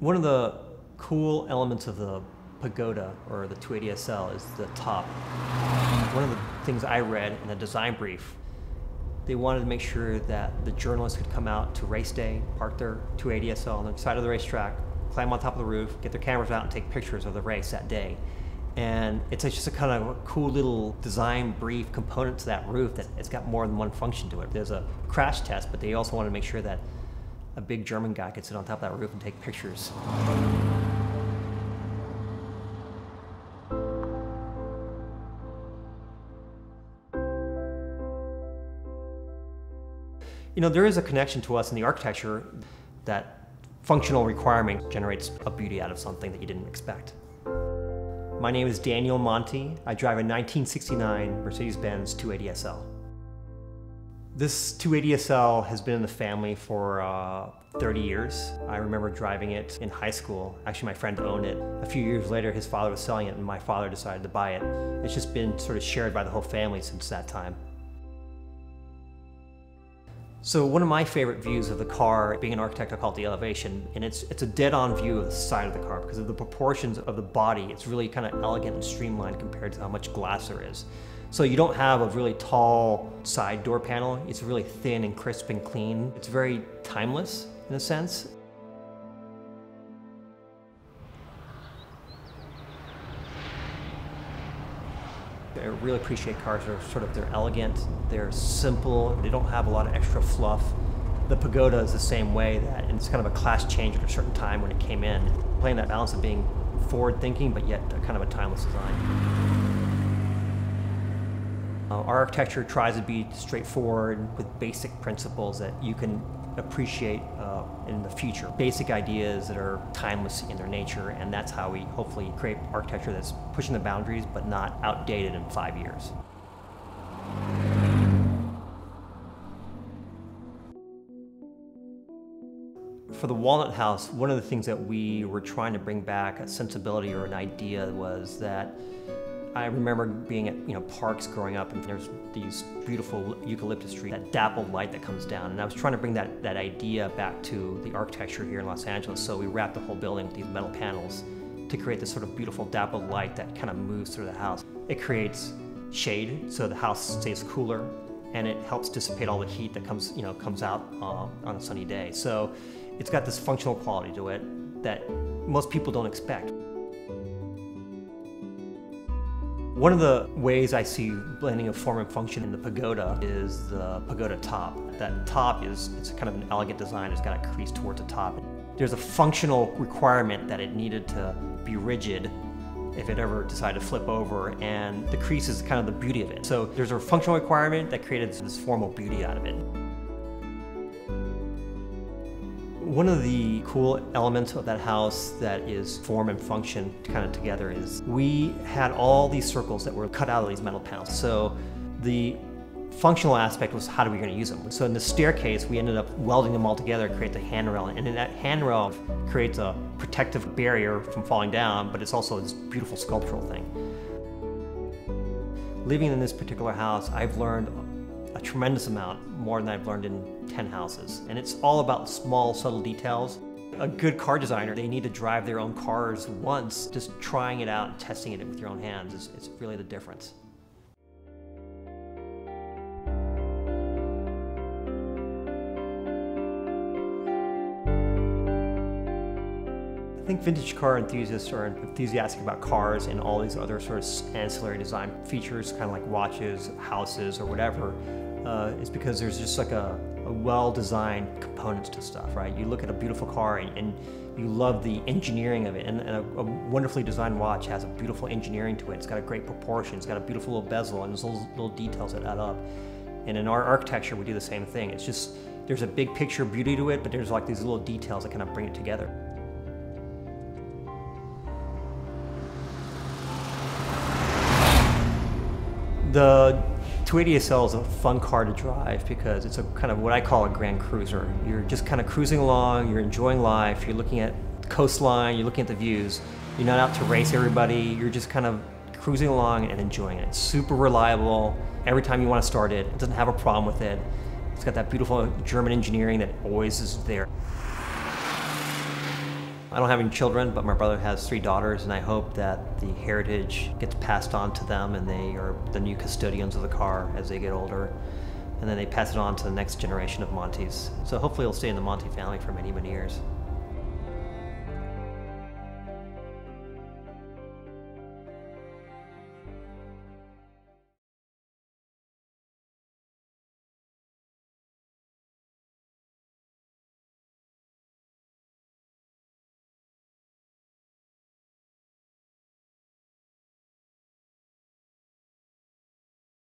One of the cool elements of the Pagoda or the 280 SL is the top. One of the things I read in the design brief, they wanted to make sure that the journalists could come out to race day, park their 280 SL on the side of the racetrack, climb on top of the roof, get their cameras out and take pictures of the race that day. And it's just a kind of cool little design brief component to that roof that it's got more than one function to it. There's a crash test, but they also want to make sure that a big German guy could sit on top of that roof and take pictures. You know, there is a connection to us in the architecture that functional requirement generates a beauty out of something that you didn't expect. My name is Daniel Monti. I drive a 1969 Mercedes-Benz 280 SL. This 280 SL has been in the family for uh, 30 years. I remember driving it in high school. Actually, my friend owned it. A few years later, his father was selling it and my father decided to buy it. It's just been sort of shared by the whole family since that time. So one of my favorite views of the car, being an architect, I call it the elevation, and it's, it's a dead-on view of the side of the car because of the proportions of the body. It's really kind of elegant and streamlined compared to how much glass there is. So you don't have a really tall side door panel. It's really thin and crisp and clean. It's very timeless in a sense. I really appreciate cars that are sort of, they're elegant, they're simple, they don't have a lot of extra fluff. The Pagoda is the same way that, and it's kind of a class change at a certain time when it came in, playing that balance of being forward thinking, but yet kind of a timeless design. Uh, our architecture tries to be straightforward with basic principles that you can appreciate uh, in the future. Basic ideas that are timeless in their nature, and that's how we hopefully create architecture that's pushing the boundaries but not outdated in five years. For the Walnut House, one of the things that we were trying to bring back, a sensibility or an idea, was that I remember being at you know parks growing up, and there's these beautiful eucalyptus trees, that dappled light that comes down, and I was trying to bring that that idea back to the architecture here in Los Angeles. So we wrapped the whole building with these metal panels to create this sort of beautiful dappled light that kind of moves through the house. It creates shade, so the house stays cooler, and it helps dissipate all the heat that comes you know comes out um, on a sunny day. So it's got this functional quality to it that most people don't expect. One of the ways I see blending of form and function in the pagoda is the pagoda top. That top is it's kind of an elegant design. It's got a crease towards the top. There's a functional requirement that it needed to be rigid if it ever decided to flip over, and the crease is kind of the beauty of it. So there's a functional requirement that created this formal beauty out of it. One of the cool elements of that house that is form and function kind of together is we had all these circles that were cut out of these metal panels. So the functional aspect was how are we going to use them. So in the staircase, we ended up welding them all together to create the handrail. And then that handrail creates a protective barrier from falling down, but it's also this beautiful sculptural thing. Living in this particular house, I've learned a tremendous amount, more than I've learned in 10 houses. And it's all about small, subtle details. A good car designer, they need to drive their own cars once. Just trying it out and testing it with your own hands is, really the difference. I think vintage car enthusiasts are enthusiastic about cars and all these other sort of ancillary design features, kind of like watches, houses, or whatever uh, is because there's just like a, a well-designed components to stuff, right? You look at a beautiful car and, and you love the engineering of it, and, and a, a, wonderfully designed watch has a beautiful engineering to it. It's got a great proportion, it's got a beautiful little bezel, and there's little, little details that add up. And in our architecture, we do the same thing. It's just, there's a big picture beauty to it, but there's like these little details that kind of bring it together. The 280 SL is a fun car to drive because it's a kind of what I call a grand cruiser. You're just kind of cruising along, you're enjoying life, you're looking at coastline, you're looking at the views. You're not out to race everybody, you're just kind of cruising along and enjoying it. It's super reliable. Every time you want to start it, it doesn't have a problem with it. It's got that beautiful German engineering that always is there. I don't have any children, but my brother has three daughters, and I hope that the heritage gets passed on to them and they are the new custodians of the car as they get older. And then they pass it on to the next generation of Montis. So hopefully it'll stay in the Monti family for many, many years.